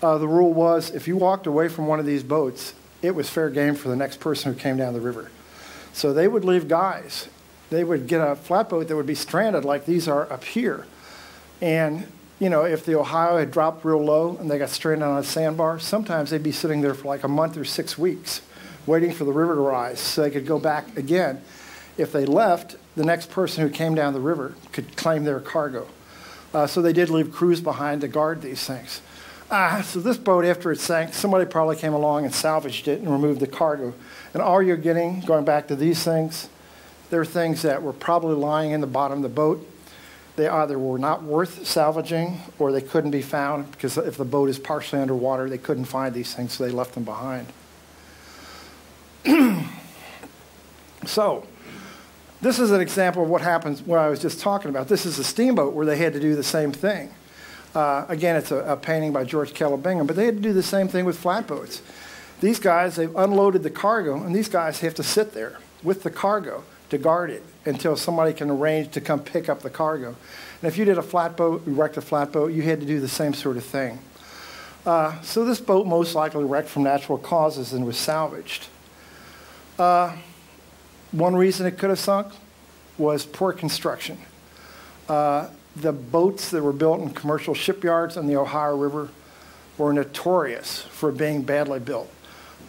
uh, the rule was if you walked away from one of these boats, it was fair game for the next person who came down the river. So they would leave guys. They would get a flatboat that would be stranded like these are up here. And you know, if the Ohio had dropped real low and they got stranded on a sandbar, sometimes they'd be sitting there for like a month or six weeks waiting for the river to rise so they could go back again. If they left, the next person who came down the river could claim their cargo. Uh, so they did leave crews behind to guard these things. Uh, so this boat, after it sank, somebody probably came along and salvaged it and removed the cargo. And all you're getting, going back to these things, they're things that were probably lying in the bottom of the boat they either were not worth salvaging or they couldn't be found because if the boat is partially underwater, they couldn't find these things, so they left them behind. so, this is an example of what happens what I was just talking about. This is a steamboat where they had to do the same thing. Uh, again, it's a, a, painting by George Caleb Bingham, but they had to do the same thing with flatboats. These guys, they've unloaded the cargo, and these guys have to sit there with the cargo to guard it until somebody can arrange to come pick up the cargo. And if you did a flatboat, you wrecked a flatboat, you had to do the same sort of thing. Uh, so this boat most likely wrecked from natural causes and was salvaged. Uh, one reason it could have sunk was poor construction. Uh, the boats that were built in commercial shipyards on the Ohio River were notorious for being badly built.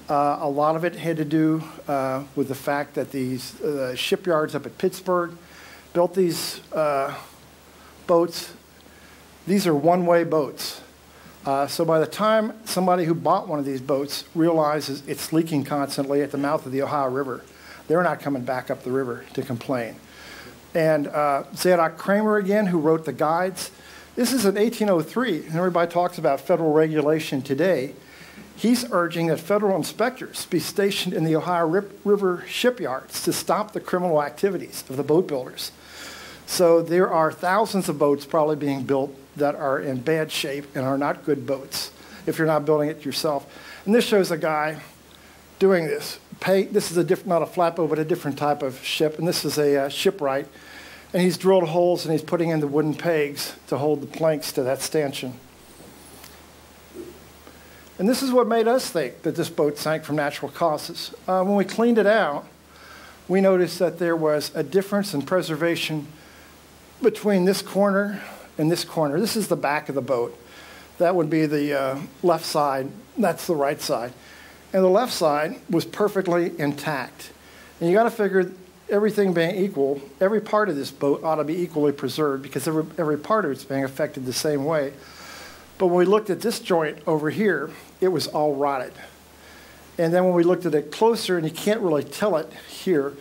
Uh, a lot of it had to do uh, with the fact that these uh, shipyards up at Pittsburgh built these uh, boats. These are one way boats. Uh, so by the time somebody who bought one of these boats realizes it's leaking constantly at the mouth of the Ohio River, they're not coming back up the river to complain. And uh, Zadok Cramer, again, who wrote the guides, this is in 1803, and everybody talks about federal regulation today. He's urging that federal inspectors be stationed in the Ohio River shipyards to stop the criminal activities of the boat builders. So there are thousands of boats probably being built that are in bad shape and are not good boats if you're not building it yourself. And this shows a guy doing this. Pay, this is a different, not a flatboat, but a different type of ship. And this is a uh, shipwright. And he's drilled holes and he's putting in the wooden pegs to hold the planks to that stanchion. And this is what made us think that this boat sank from natural causes. Uh, when we cleaned it out, we noticed that there was a difference in preservation between this corner and this corner. This is the back of the boat. That would be the uh, left side, that's the right side. And the left side was perfectly intact. And you got to figure everything being equal, every part of this boat ought to be equally preserved because every, every part of it's being affected the same way. But when we looked at this joint over here, it was all rotted. And then when we looked at it closer, and you can't really tell it here,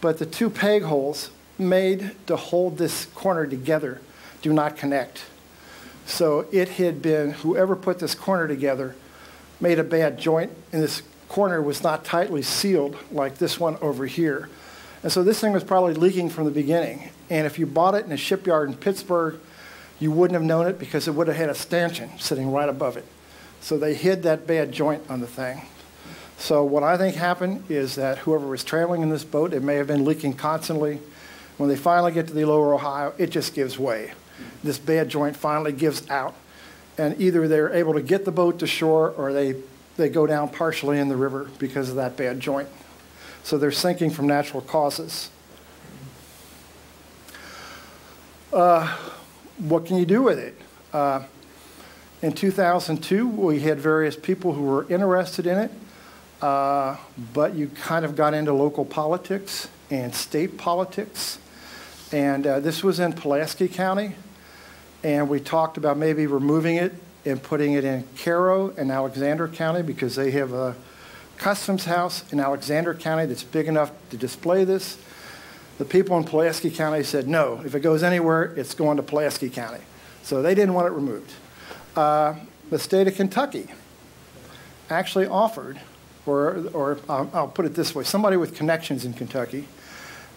but the two peg holes made to hold this corner together do not connect. So it had been, whoever put this corner together made a bad joint, and this corner was not tightly sealed like this one over here. And so this thing was probably leaking from the beginning. And if you bought it in a shipyard in Pittsburgh, you wouldn't have known it because it would have had a stanchion sitting right above it. So they hid that bad joint on the thing. So what I think happened is that whoever was traveling in this boat, it may have been leaking constantly. When they finally get to the lower Ohio, it just gives way. This bad joint finally gives out. And either they're able to get the boat to shore or they, they go down partially in the river because of that bad joint. So they're sinking from natural causes. Uh, what can you do with it? Uh, in 2002, we had various people who were interested in it, uh, but you kind of got into local politics and state politics. And uh, this was in Pulaski County, and we talked about maybe removing it and putting it in Cairo and Alexander County because they have a customs house in Alexander County that's big enough to display this. The people in Pulaski County said, no, if it goes anywhere, it's going to Pulaski County. So they didn't want it removed uh, the state of Kentucky actually offered, or, or um, I'll put it this way somebody with connections in Kentucky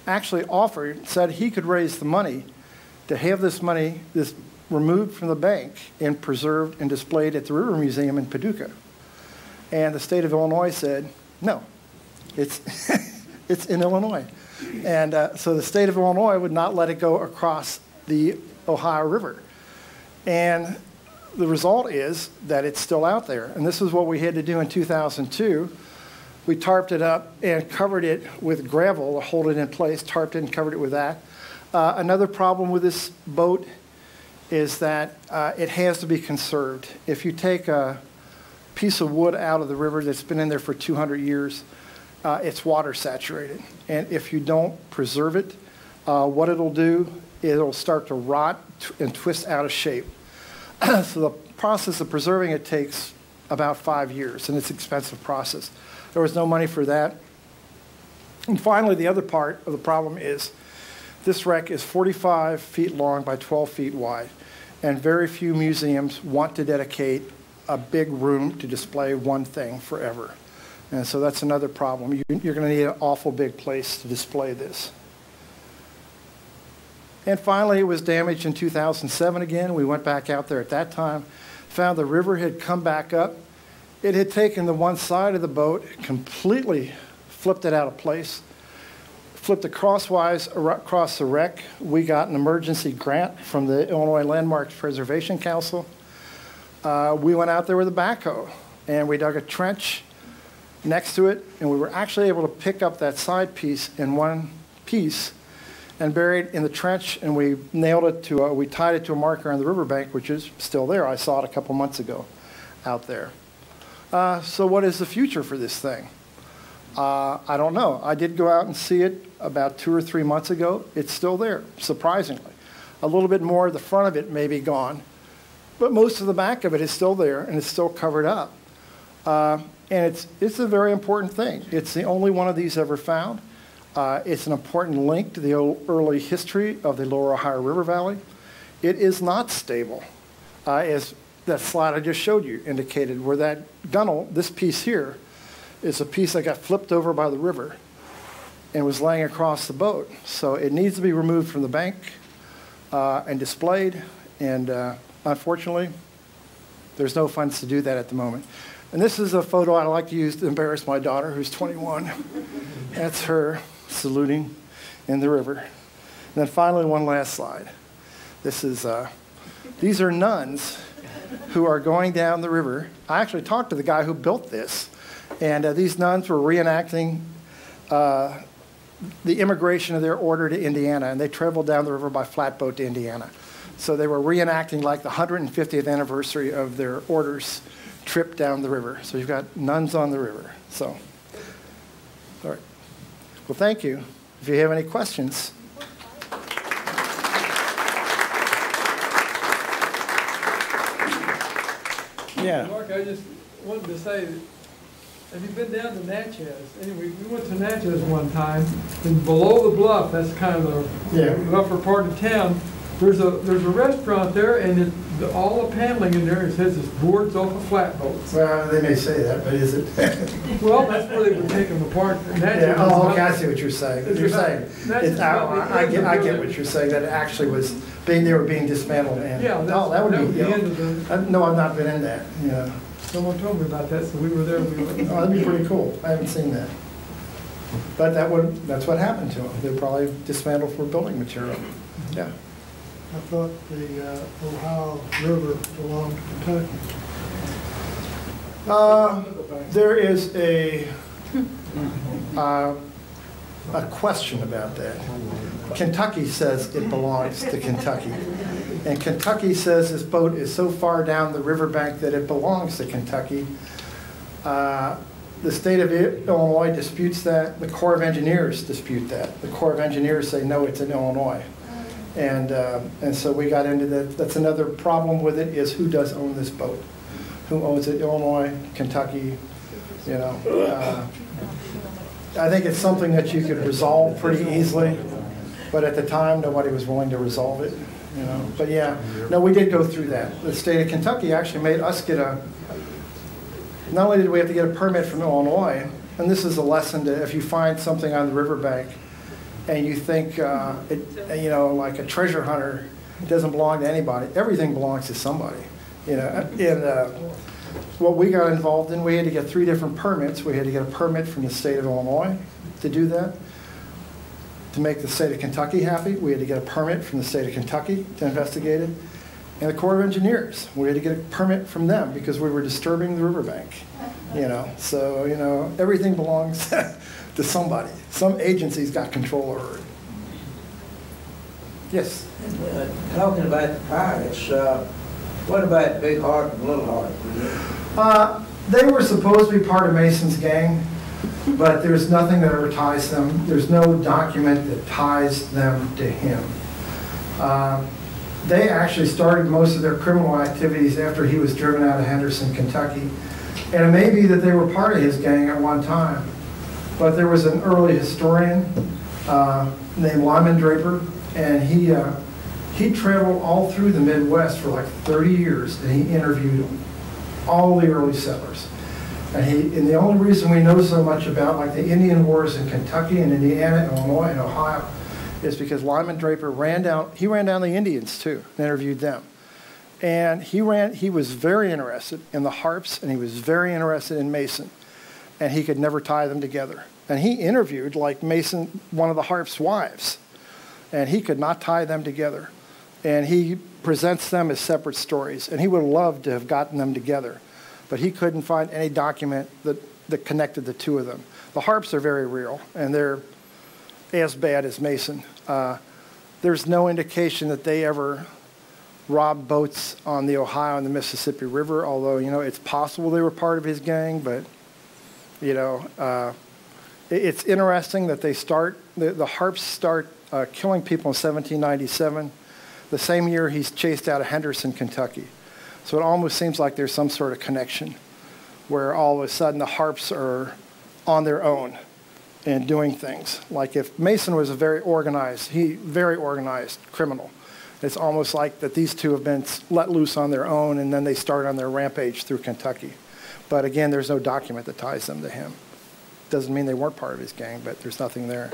actually offered, said he could raise the money to have this money this removed from the bank and preserved and displayed at the River Museum in Paducah. And the state of Illinois said, no, it's, it's in Illinois. And uh, so the state of Illinois would not let it go across the Ohio River. And the result is that it's still out there. And this is what we had to do in 2002. We tarped it up and covered it with gravel to hold it in place, tarped it and covered it with that. Uh, another problem with this boat is that uh, it has to be conserved. If you take a piece of wood out of the river that's been in there for 200 years, uh, it's water saturated. And if you don't preserve it, uh, what it'll do, it'll start to rot and twist out of shape. so the process of preserving it takes about five years, and it's an expensive process. There was no money for that. And finally, the other part of the problem is this wreck is 45 feet long by 12 feet wide, and very few museums want to dedicate a big room to display one thing forever. And so that's another problem. You, you're going to need an awful big place to display this. And finally, it was damaged in 2007 again. We went back out there at that time, found the river had come back up. It had taken the one side of the boat, completely flipped it out of place, flipped it crosswise across the wreck. We got an emergency grant from the Illinois Landmarks Preservation Council. Uh, we went out there with a backhoe and we dug a trench next to it, and we were actually able to pick up that side piece in one piece and buried in the trench, and we nailed it to, a, we tied it to a marker on the riverbank, which is still there. I saw it a couple months ago out there. Uh, so what is the future for this thing? Uh, I don't know. I did go out and see it about two or three months ago. It's still there, surprisingly. A little bit more of the front of it may be gone, but most of the back of it is still there and it's still covered up. Uh, and it's, it's a very important thing. It's the only one of these ever found. Uh, it's an important link to the early history of the Lower Ohio River Valley. It is not stable, uh, as that slide I just showed you indicated, where that gunnel, this piece here, is a piece that got flipped over by the river and was laying across the boat. So it needs to be removed from the bank uh, and displayed. And uh, unfortunately, there's no funds to do that at the moment. And this is a photo I like to use to embarrass my daughter, who's 21. That's her saluting in the river. And then finally, one last slide. This is, uh, these are nuns who are going down the river. I actually talked to the guy who built this, and uh, these nuns were reenacting uh, the immigration of their order to Indiana, and they traveled down the river by flatboat to Indiana. So they were reenacting like the 150th anniversary of their order's trip down the river. So you've got nuns on the river. So, all right. Well, thank you. If you have any questions. Yeah. Mark, I just wanted to say, have you been down to Natchez? Anyway, we went to Natchez one time, and below the bluff, that's kind of the Yeah. the upper part of town, there's a, there's a restaurant there, and it, the- all the paneling in there, it says it's boards off of flatboats. Well, they may say that, but is it? Well, that's where they would take them apart. Natchez Yeah, is oh, okay, I see what you're saying. You're saying, it's, I, I get, I get what you're saying, that it actually was being, they were being dismantled and. Yeah, that's, Oh, that would be, the end of the, Uh, No, I've not been in that, yeah. someone told me about that, so we were there. we went- Oh, that'd be pretty cool. I haven't seen that. But that would, that's what happened to them. They probably dismantled for building material. Yeah. I thought the uh, Ohio River belonged to Kentucky. Uh, There is a, uh, a question about that. Kentucky says it belongs to Kentucky. And Kentucky says this boat is so far down the riverbank that it belongs to Kentucky. Uh, The state of Illinois disputes that, the Corps of Engineers dispute that. The Corps of Engineers say, no, it's in Illinois. And, uh, and so we got into that, that's another problem with it, is who does own this boat? Who owns it, Illinois, Kentucky, you know? uh, I think it's something that you could resolve pretty easily, but at the time, nobody was willing to resolve it, you know? But yeah, no, we did go through that. The state of Kentucky actually made us get a, not only did we have to get a permit from Illinois, and this is a lesson to, if you find something on the riverbank and you think, uh, it, you know, like a treasure hunter, it doesn't belong to anybody, everything belongs to somebody, you know? And uh, what we got involved in, we had to get three different permits. We had to get a permit from the state of Illinois to do that. To make the state of Kentucky happy, we had to get a permit from the state of Kentucky to investigate it. And the Corps of Engineers, we had to get a permit from them because we were disturbing the riverbank, you know? So, you know, everything belongs to somebody. Some agency's got control over it. Yes. Uh, Talking about the pirates, uh, what about Big Harpe and Little Harpe? Uh, They were supposed to be part of Mason's gang, but there's nothing that ever ties them, there's no document that ties them to him. Uh, They actually started most of their criminal activities after he was driven out of Henderson, Kentucky. And it may be that they were part of his gang at one time, but there was an early historian uh, named Lyman Draper, and he, uh, he traveled all through the Midwest for like 30 years, and he interviewed all the early settlers. And he, and the only reason we know so much about like the Indian wars in Kentucky and Indiana, and Illinois, and Ohio is because Lyman Draper ran down, he ran down the Indians too, and interviewed them. And he ran, he was very interested in the Harpes, and he was very interested in Mason, and he could never tie them together. And he interviewed like Mason, one of the Harpe's wives, and he could not tie them together. And he presents them as separate stories, and he would have loved to have gotten them together, but he couldn't find any document that, that connected the two of them. The Harpes are very real, and they're as bad as Mason. Uh, there's no indication that they ever robbed boats on the Ohio and the Mississippi River, although, you know, it's possible they were part of his gang, but, you know, uh, it- it's interesting that they start, the, the Harpes start uh, killing people in 1797, the same year he's chased out of Henderson, Kentucky. So it almost seems like there's some sort of connection where all of a sudden the Harpes are on their own and doing things. Like if Mason was a very organized, he very organized criminal. It's almost like that these two have been let loose on their own and then they start on their rampage through Kentucky. But again, there's no document that ties them to him. Doesn't mean they weren't part of his gang, but there's nothing there.